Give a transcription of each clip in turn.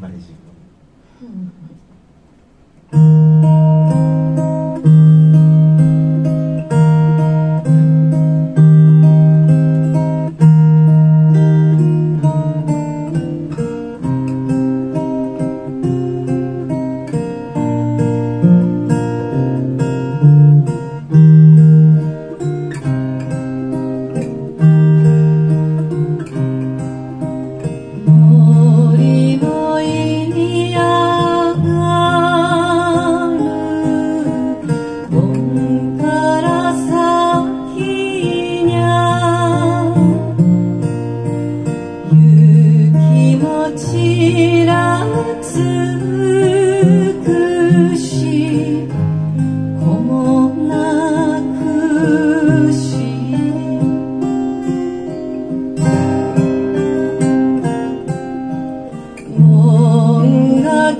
んまり。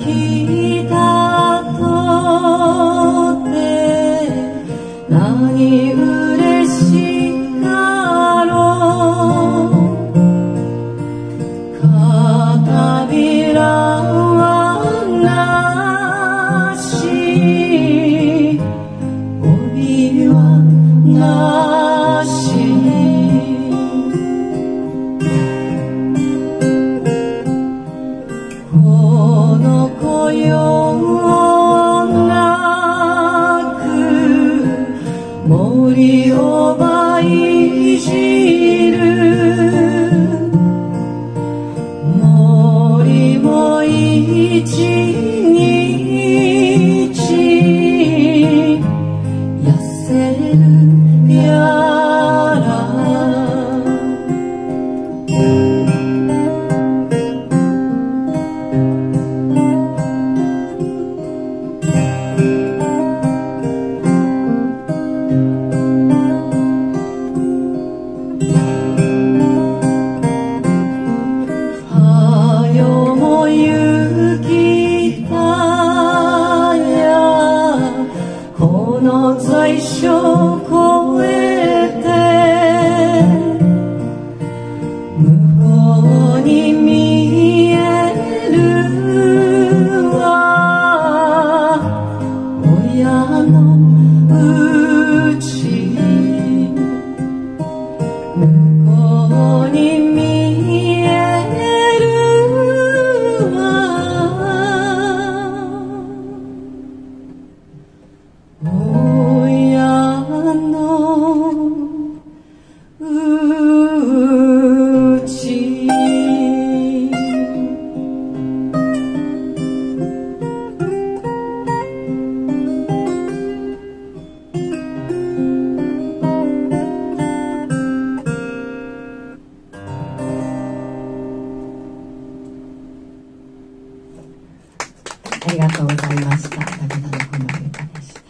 keep No. 最初ありがとうございました。武田のほのゆかでした。